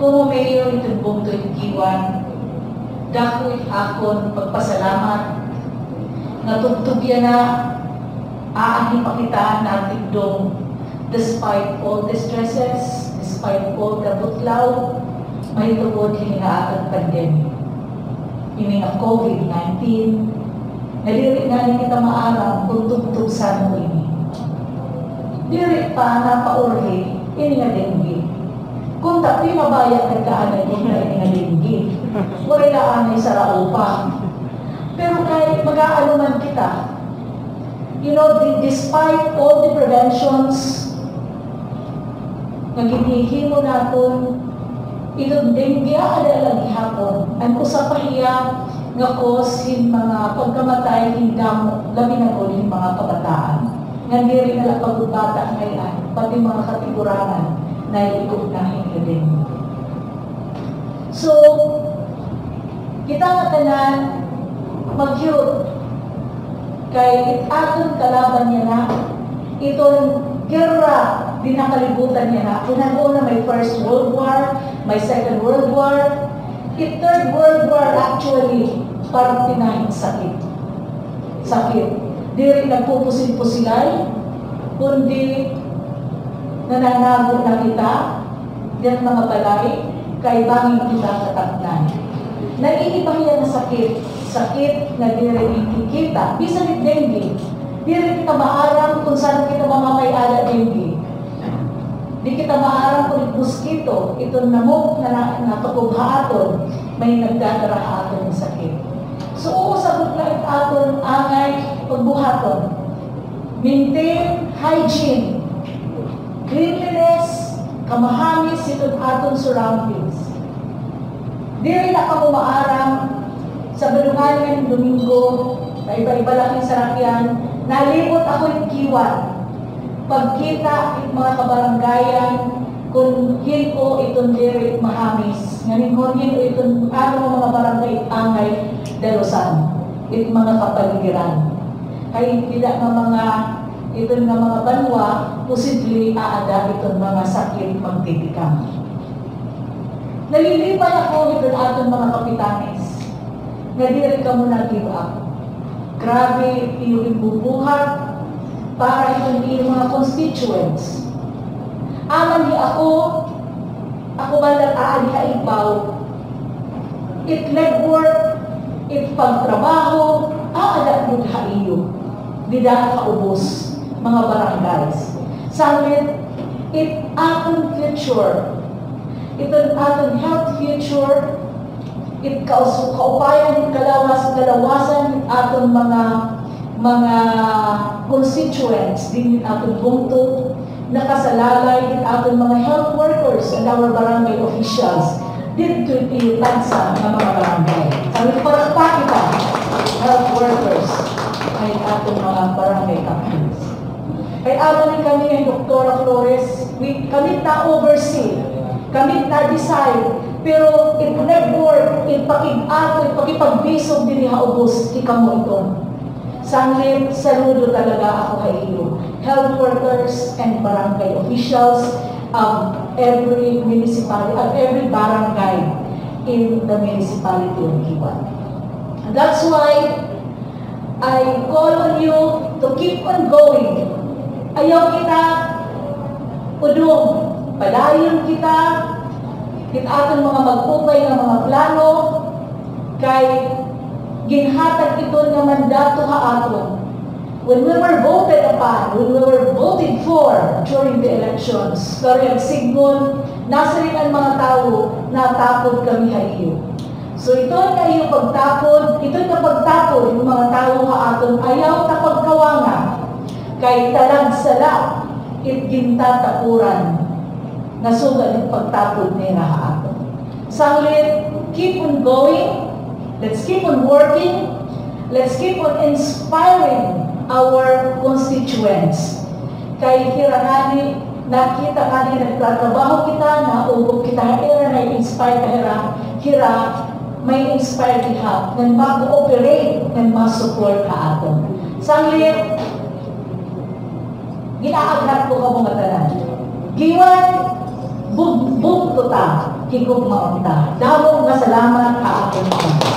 Como mayor itong buong 21, dako akon pagpasalamat nga tugtugyan na aanhi pa kita natin dong despite all the stresses, despite all the butlaw, may tungod hini nga atong pandemic. Hini nga COVID-19, naliri ni kita maarang kung tugtog sa mo ini. Diri pa na paurhi, ini nga dengue. Kung tapi mabaya ka kaanan ini nga ini nga dengue. Wala anay sa raupa. Pero kay mag-aaluman kita, you know, despite all the preventions nga ginihimo naton itong dengue ada lagi hapon ang usa pa iya nga cause hin mga pagkamatay hin damo labi na ko mga kabataan nga diri na lang pagbata ngayon pati mga katigurangan na iikot na hin ka dengue so kita nga tanan mag-cute kay aton kalaban niya na itong gera di nakalibutan niya na. Kinago na may first world war may second world war it third world war actually parang tinahin sakit. Sakit. Di rin nagpupusin-pusilay kundi nananago na kita yan mga balay kay bangin kita kataknan naiibahiyan na sakit. Sakit na di rin ikikita bisan ni dengue. Di rin kita maarang kung saan kita mamamayala dengue. Di kita maarang kung mosquito ito namog na natukog aton may nagdadara aton ng sakit. So uusap lang aton angay pagbuhaton. Maintain hygiene cleanliness kamahamis itong aton surroundings Diri na ka maarang sa balungan ng Domingo, sa iba-iba laking sarakyan, nalibot ako yung kiwan. Pagkita yung mga kabaranggayan, kung hinko itong diri mahamis, ngayon kung hinko itong ano mga barangay angay dalusan, it mga kapaligiran. Kaya tidak nga mga itong nga mga banwa, posibleng aada itong mga sakit pagtitikam. Nalilipay ako itong atong mga kapitanes. Na di rin ka muna give up. Grabe iyong bubuhat para itong iyong mga constituents. Aman di ako, ako ba lang aaliha It legwork, it pagtrabaho, aala yun ha iyo. Di dahil kaubos, mga barangays. Sanglit, it atong future, itong atong health future, it kaus kaupayan kalawas kalawasan atong mga mga constituents din atong bungtod nakasalalay din atong mga health workers and our barangay officials dito itansa ng mga barangay. Ko para pa health workers ay atong mga barangay captains. Kay aman kami ng Dr. Flores, we, kami na oversee kami na-decide, pero it network, ipakig-ato, ipakipagbisog din ha ubos, ikamo ito. Sanglit, saludo talaga ako kay iyo. Health workers and barangay officials of every municipality, of every barangay in the municipality of Kiwan. That's why I call on you to keep on going. Ayaw kita. Udong. Padayon kita, kit aton mga magpupay ng mga plano, kay ginhatag ito nga mandato ha aton. When we were voted upon, when we were voted for during the elections, kaya signon, nasa rin ang mga tao, natapod kami ha iyo. So ito nga iyo pagtapod, ito nga pagtapod, yung mga tao ha aton, ayaw ta pagkawanga, kay talag sala, it gintatapuran, nasugat yung pagtapod ni Rahaaton. Sanglit, keep on going. Let's keep on working. Let's keep on inspiring our constituents. Kay kirangani, nakita kani nagtatrabaho kita, naubog kita, hira na inspire ka hira, hira, may inspire kita, ng mag-operate, ng mag-support ka aton. Sanglit, ginaaghat ko ka mga tanan. Giwan, bug bug ko ta higop maunta. Damo nga salamat ka akong mga.